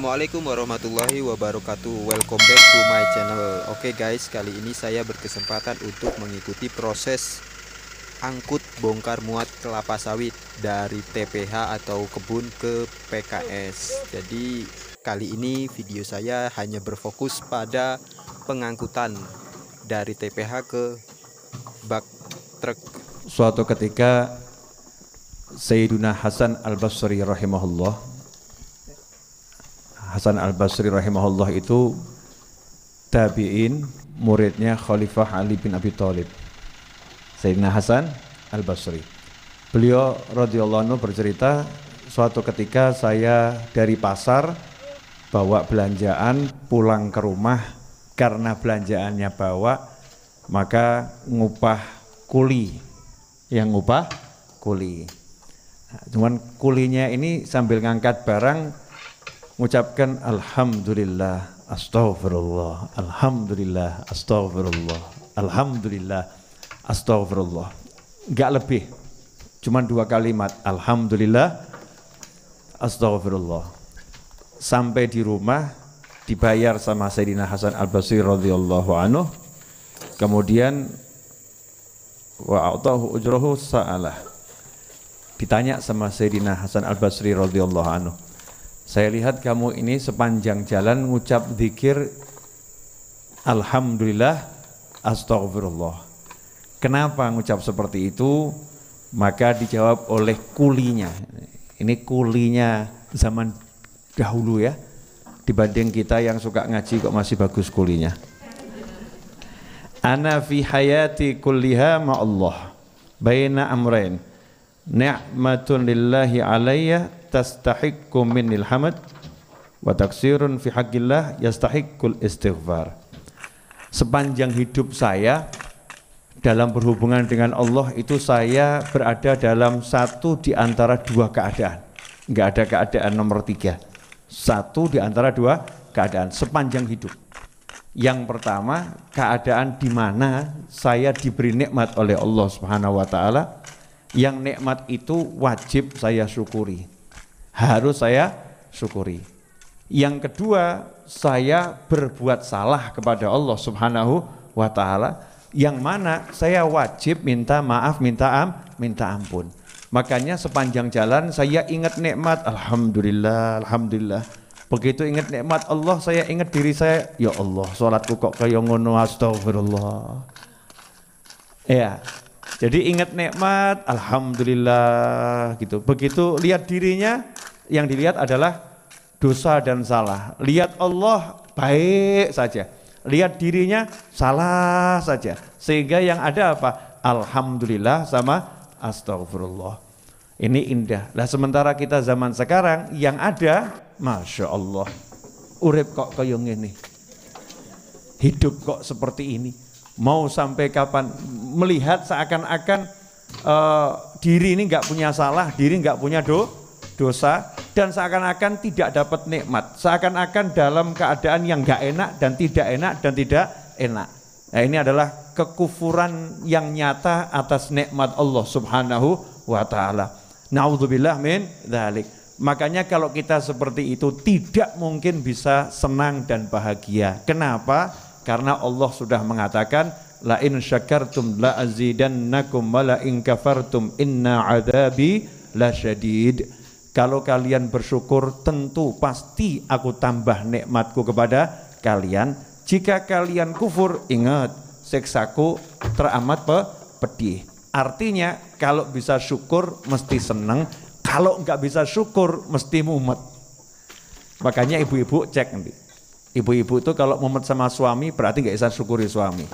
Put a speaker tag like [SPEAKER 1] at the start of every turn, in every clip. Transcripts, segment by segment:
[SPEAKER 1] Assalamualaikum warahmatullahi wabarakatuh. Welcome back to my channel. Oke guys kali ini saya berkesempatan untuk mengikuti proses Angkut bongkar muat kelapa sawit Dari TPH atau kebun ke PKS Jadi kali ini video saya hanya berfokus pada pengangkutan Dari TPH ke bak truk.
[SPEAKER 2] Suatu ketika Sayyiduna Hasan Al-Basri rahimahullah Hasan Al-Basri rahimahullah itu tabi'in muridnya Khalifah Ali bin Abi Thalib. Sayyidina Hasan Al-Basri. Beliau radhiyallahu anhu bercerita suatu ketika saya dari pasar bawa belanjaan pulang ke rumah karena belanjaannya bawa maka ngupah kuli yang ngupah kuli. Cuman kulinya ini sambil ngangkat barang mengucapkan alhamdulillah astaghfirullah alhamdulillah astaghfirullah alhamdulillah astaghfirullah. Enggak lebih cuma dua kalimat alhamdulillah astaghfirullah. Sampai di rumah dibayar sama Sayyidina Hasan Al-Basri radhiyallahu anhu. Kemudian wa a'tahu ujrahu sa'alah. Ditanya sama Sayyidina Hasan Al-Basri radhiyallahu anhu saya lihat kamu ini sepanjang jalan ngucap zikir Alhamdulillah Astaghfirullah. Kenapa ngucap seperti itu? Maka dijawab oleh kulinya. Ini kulinya zaman dahulu ya Dibanding kita yang suka ngaji kok masih bagus kulinya. Ana fi hayati kulliha Allah Baina amrain Ni'matun lillahi alayya tastahiqqu minnil hamad wa taksirun fi haqqillah yastahiqqul istighfar. Sepanjang hidup saya dalam berhubungan dengan Allah itu saya berada dalam satu di antara dua keadaan. Enggak ada keadaan nomor tiga. Satu di antara dua keadaan sepanjang hidup. Yang pertama, keadaan di mana saya diberi nikmat oleh Allah Subhanahu wa taala yang nikmat itu wajib saya syukuri harus saya syukuri. Yang kedua, saya berbuat salah kepada Allah Subhanahu wa taala yang mana saya wajib minta maaf, minta am, minta ampun. Makanya sepanjang jalan saya ingat nikmat, alhamdulillah, alhamdulillah. Begitu ingat nikmat Allah, saya ingat diri saya, ya Allah, salatku kok kayak ngono, astagfirullah. Ya. Jadi ingat nikmat, alhamdulillah gitu. Begitu lihat dirinya, yang dilihat adalah dosa dan salah. Lihat Allah baik saja. Lihat dirinya salah saja. Sehingga yang ada apa? Alhamdulillah sama astagfirullah. Ini indah. Lah sementara kita zaman sekarang yang ada, masya Allah, urip kok kayak ini, hidup kok seperti ini. Mau sampai kapan melihat seakan-akan uh, diri ini nggak punya salah, diri nggak punya do, dosa, dan seakan-akan tidak dapat nikmat, seakan-akan dalam keadaan yang gak enak dan tidak enak dan tidak enak. Nah, ini adalah kekufuran yang nyata atas nikmat Allah Subhanahu wa taala. Nauzubillah min dzalik. Makanya kalau kita seperti itu tidak mungkin bisa senang dan bahagia. Kenapa? Karena Allah sudah mengatakan la in syakartum la azidannakum wa la in kafartum inna adzabi lasyadid. Kalau kalian bersyukur tentu pasti aku tambah nikmatku kepada kalian. Jika kalian kufur ingat seksaku teramat pe pedih. Artinya kalau bisa syukur mesti seneng, kalau nggak bisa syukur mesti mumet. Makanya ibu-ibu cek nanti. Ibu-ibu itu kalau mumet sama suami berarti nggak bisa syukuri suami.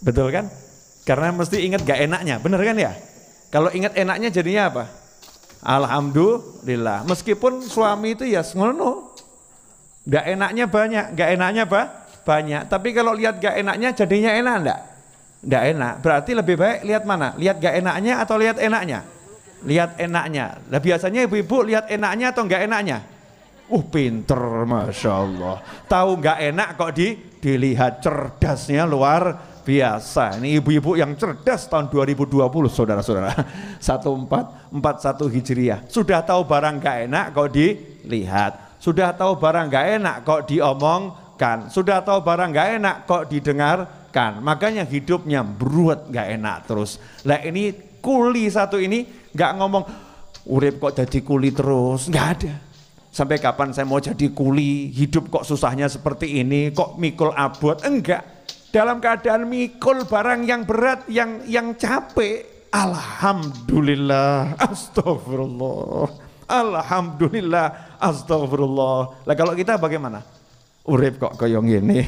[SPEAKER 2] Betul kan? Karena mesti ingat gak enaknya, bener kan ya? Kalau ingat enaknya jadinya apa? Alhamdulillah. Meskipun suami itu ya ngono. Gak enaknya banyak, gak enaknya apa? Banyak. Tapi kalau lihat gak enaknya jadinya enak enggak? Enggak enak. Berarti lebih baik lihat mana? Lihat gak enaknya atau lihat enaknya? Lihat enaknya. Lah biasanya ibu-ibu lihat enaknya atau enggak enaknya? Uh pinter Masya Allah. Tahu gak enak kok di, dilihat cerdasnya luar biasa. Ini ibu-ibu yang cerdas tahun 2020 saudara-saudara. 1441 Hijriah. Sudah tahu barang gak enak kok di dilihat. Sudah tahu barang nggak enak kok diomongkan. Sudah tahu barang nggak enak kok didengarkan. Makanya hidupnya beruat nggak enak terus. Lah ini kuli satu ini nggak ngomong urip kok jadi kuli terus, nggak ada. Sampai kapan saya mau jadi kuli, hidup kok susahnya seperti ini, kok mikul abot, enggak. Dalam keadaan mikul barang yang berat, yang yang capek, Alhamdulillah, astagfirullah, Alhamdulillah, astagfirullah. Lah kalau kita bagaimana? Urip kok koyong ini,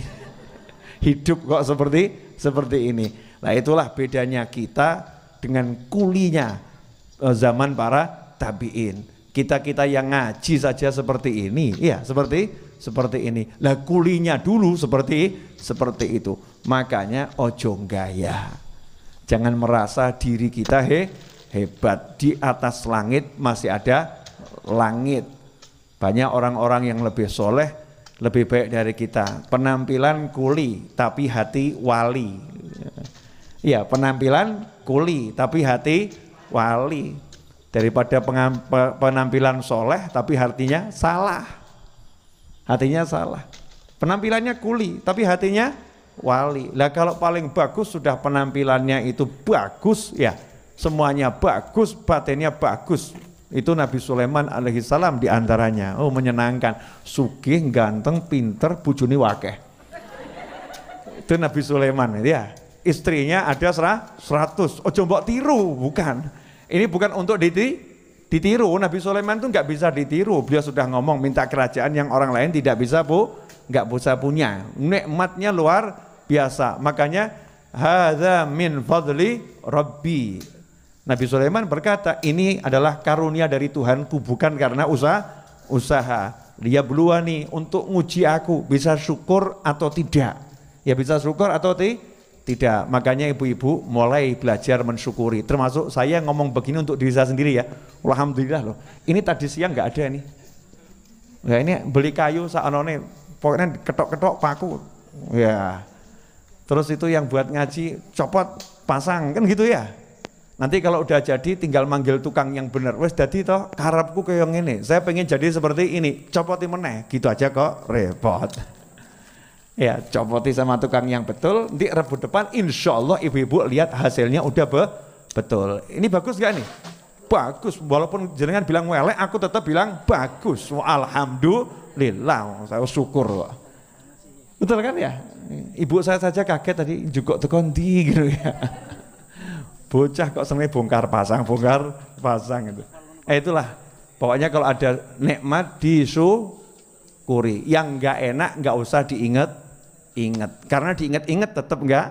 [SPEAKER 2] hidup kok seperti seperti ini. Nah itulah bedanya kita dengan kulinya eh, zaman para tabiin. Kita-kita yang ngaji saja seperti ini, ya seperti seperti ini. Lah kulinya dulu seperti seperti itu. Makanya ojo gaya. Jangan merasa diri kita he, hebat. Di atas langit masih ada langit. Banyak orang-orang yang lebih soleh, lebih baik dari kita. Penampilan kuli, tapi hati wali. Ya, penampilan kuli, tapi hati wali daripada penampilan soleh tapi hatinya salah. Hatinya salah. Penampilannya kuli tapi hatinya wali. Lah kalau paling bagus sudah penampilannya itu bagus ya semuanya bagus batinnya bagus. Itu Nabi Sulaiman alaihi salam di antaranya oh menyenangkan. Sugih ganteng pinter bujuni wakeh. Itu Nabi Sulaiman ya. Istrinya ada seratus. Oh coba tiru bukan ini bukan untuk ditiru. Nabi Sulaiman itu nggak bisa ditiru. Beliau sudah ngomong minta kerajaan yang orang lain tidak bisa bu, nggak bisa punya. Nikmatnya luar biasa. Makanya hadza min fadli rabbi. Nabi Sulaiman berkata, ini adalah karunia dari Tuhanku bukan karena usaha usaha. Dia beluani untuk nguji aku bisa syukur atau tidak. Ya bisa syukur atau tidak tidak, makanya ibu-ibu mulai belajar mensyukuri. Termasuk saya ngomong begini untuk diri saya sendiri ya. Alhamdulillah loh. Ini tadi siang nggak ada nih. Ya ini beli kayu saanone, pokoknya ketok-ketok paku. Ya. Terus itu yang buat ngaji copot pasang kan gitu ya. Nanti kalau udah jadi tinggal manggil tukang yang benar. Wes jadi toh karapku kayak ini. Saya pengen jadi seperti ini. Copotin meneh. Gitu aja kok repot. Ya, copoti sama tukang yang betul, di rebut depan, insya Allah ibu-ibu lihat hasilnya udah be betul. Ini bagus gak nih? Bagus, walaupun jenengan bilang welek, aku tetap bilang bagus. Alhamdulillah, saya syukur. Betul kan ya? Ibu saya saja kaget tadi juga tekondi gitu ya. Bocah kok seneng bongkar pasang, bongkar pasang itu. Eh itulah, pokoknya kalau ada nikmat disyukuri. Yang enggak enak enggak usah diingat ingat. Karena diingat-ingat tetap enggak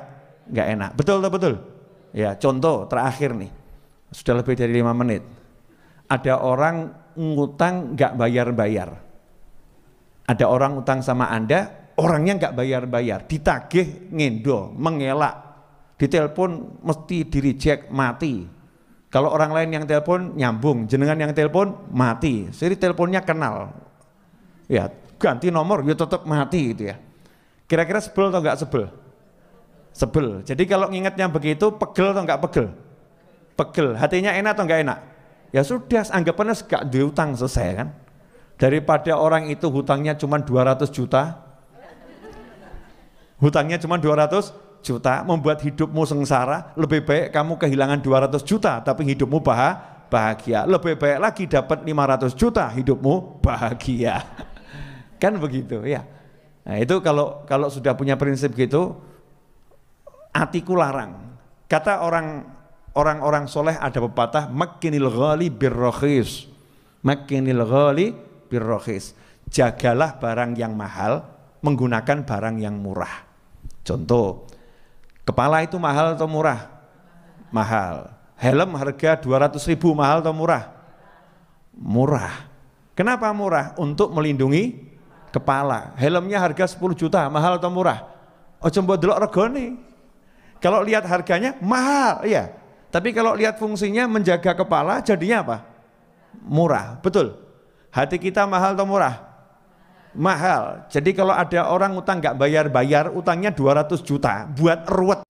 [SPEAKER 2] enggak enak. Betul betul betul? Ya contoh terakhir nih. Sudah lebih dari lima menit. Ada orang ngutang enggak bayar-bayar. Ada orang utang sama anda orangnya enggak bayar-bayar. Ditagih ngendo mengelak. Ditelepon mesti direject mati. Kalau orang lain yang telepon nyambung. Jenengan yang telepon mati. Jadi teleponnya kenal. Ya ganti nomor ya tetap mati gitu ya Kira-kira sebel atau enggak sebel? Sebel. Jadi kalau ngingetnya begitu, pegel atau enggak pegel? Pegel. Hatinya enak atau enggak enak? Ya sudah, anggapannya enggak diutang selesai kan? Daripada orang itu hutangnya cuma 200 juta, hutangnya cuma 200 juta, membuat hidupmu sengsara, lebih baik kamu kehilangan 200 juta, tapi hidupmu bahagia. Lebih baik lagi dapat 500 juta, hidupmu bahagia. Kan begitu ya. Nah, itu kalau kalau sudah punya prinsip gitu, atiku larang. Kata orang orang-orang soleh ada pepatah makinil ghali birrohis. Makinil ghali birrohis. Jagalah barang yang mahal menggunakan barang yang murah. Contoh, kepala itu mahal atau murah? Mahal. Helm harga 200 ribu mahal atau murah? Murah. Kenapa murah? Untuk melindungi kepala. Helmnya harga 10 juta, mahal atau murah? Oh mbok delok regone. Kalau lihat harganya mahal, ya. Tapi kalau lihat fungsinya menjaga kepala jadinya apa? Murah, betul. Hati kita mahal atau murah? Mahal. Jadi kalau ada orang utang nggak bayar-bayar, utangnya 200 juta buat ruwet